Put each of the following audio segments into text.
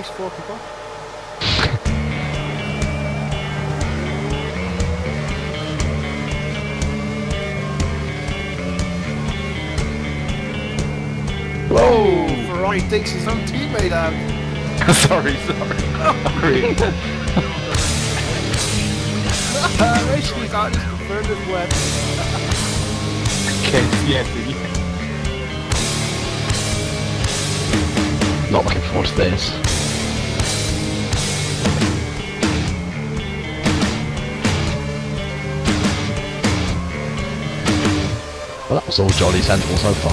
least four people. Whoa! Ferrari takes his own teammate out. sorry, sorry. Uh, Racing car just confirmed as wet. Can't see. Not looking forward to this. Well, that was all jolly sensible so far.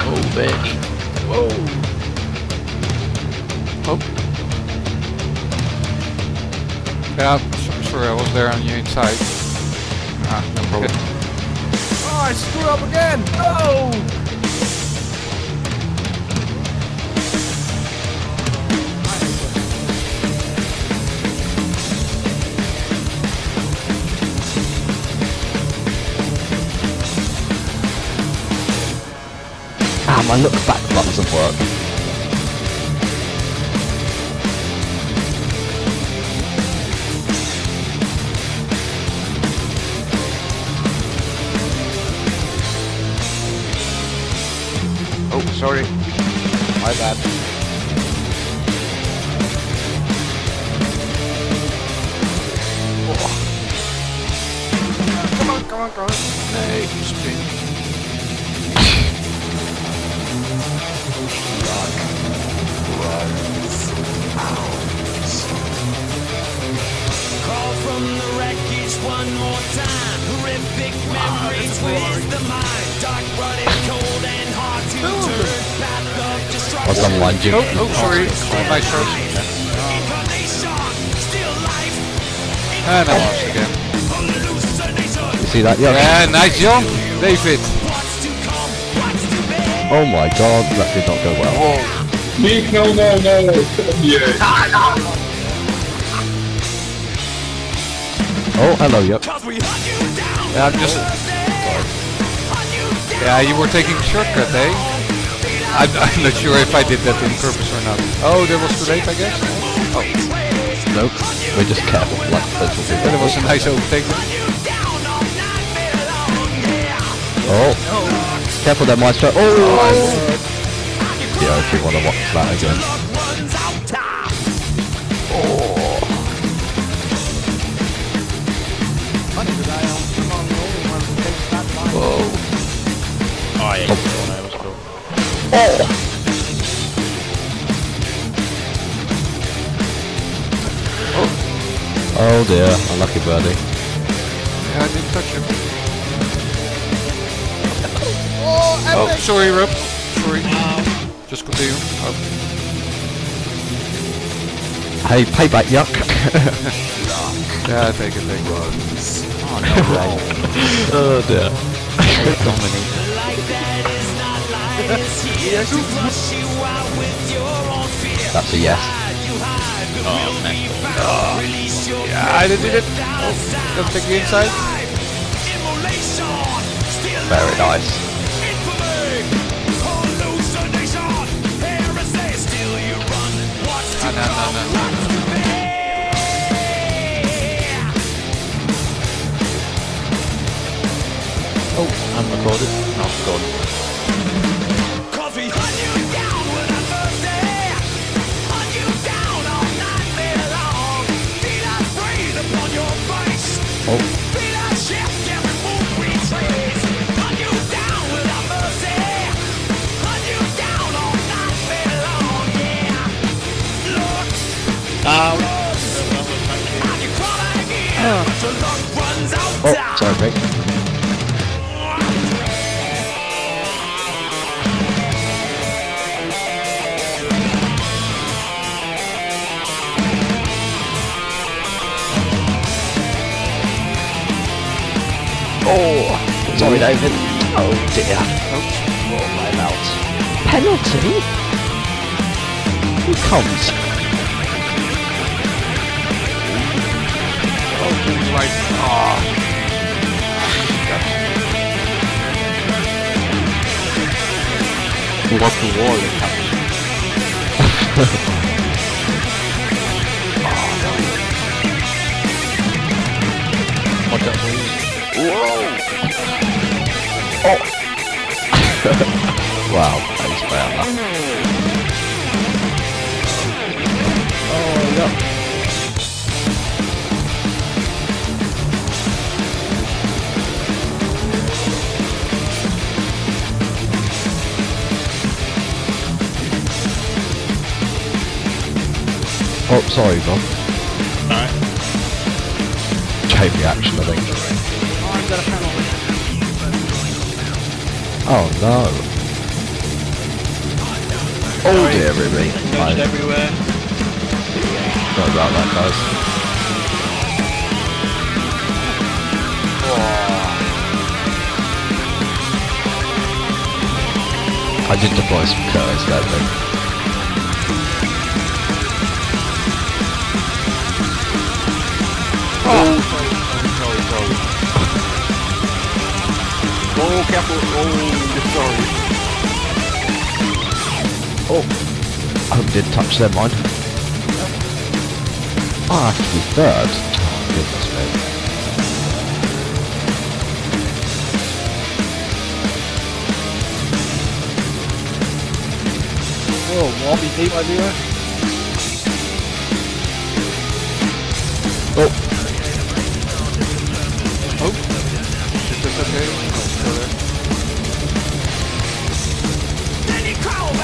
Oh, bitch. Whoa! Oh. Yeah, I'm sorry, I was there on your inside. Ah, no problem. Oh, I screwed up again! No! Ah, look back button doesn't work. Oh, sorry. My bad. Come on, come on, come on. Nee, spin. One more time. Horrific ah, memories with the mind. Dark, blooded, cold, and hard to turn. Path of destruction. What's on line, Jim? Oh, oh, sorry. My first. Incarnation, still life. And I lost again. You see that? Yeah. Yeah, nice jump, David. What's to come? What's to be? Oh my god, that did not go well. Oh. Nick, no, no, no. Yeah. Oh, hello, yep. Cause we hunt you. Yeah, I'm just. Hunt. Yeah, you were taking shortcut, eh? I'm, I'm not sure if I did that on purpose or not. Oh, that was too late, I guess. Oh, Nope. We're just careful, like that's what we that do. was a nice overtake. Oh. Careful that there, Mystro. Oh! Yeah, if you want to watch that again. Oh! Oh dear, unlucky Birdy. Yeah, I didn't touch him. Oh, Oh, epic! sorry, Rob. Sorry. Just continue. Oh. Hey, payback, yuck. Yeah, take it, take it. Oh, no, oh dear. Dominic. That's a yes. You hide, but Oh, man. be found. Release your Yeah, I did it. Oh, don't take the inside. Very nice. infamy. Hallucination. Heresy. Still you run. What's to no, no, no, no, no. Oh, I'm recorded. No, God. Sorry, Rick. Oh, sorry, David. Oh dear. Oh, my mouth. Penalty? Who comes? Oh, what the wall is happening? oh, Whoa! Oh! wow, that is bad. Oh, sorry, Bob. Alright. Chain reaction, I think. Oh, I've got a penalty. Oh no. Oh dear. I Dodged everywhere. Sorry about that, guys. I did deploy some curves but Oh, sorry, sorry, sorry. Oh, careful. Oh, sorry. Oh. I hope didn't touch their. Oh, I have to be third. Oh, goodness me. Whoa, Wobby deep everywhere.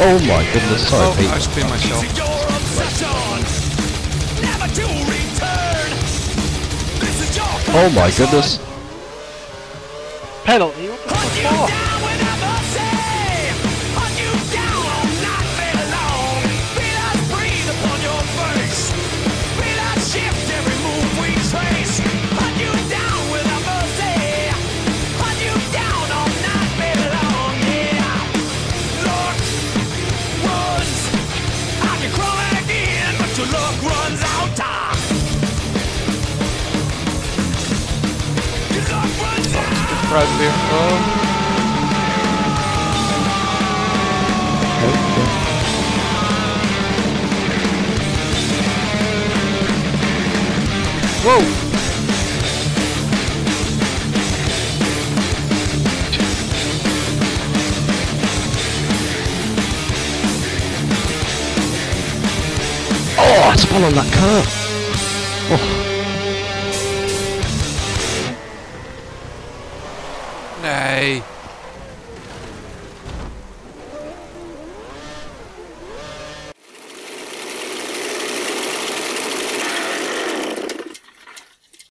Oh my goodness, sorry, Oh, I Pete. spin myself. your obsession, never to return. This is your Oh my goodness. Penalty? What the fuck? Oh, whoa! Oh, I spun on that curve. Oh, này.